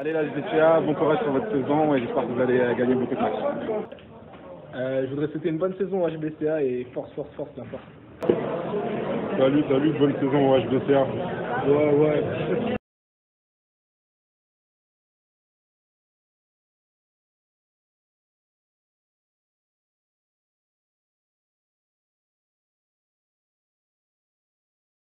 Allez la HBCA, bon courage sur votre saison et j'espère que vous allez euh, gagner beaucoup de matchs. Euh, je voudrais souhaiter une bonne saison au HBCA et force, force, force, bien force. Salut, salut, bonne saison au HBCA. Ouais, ouais.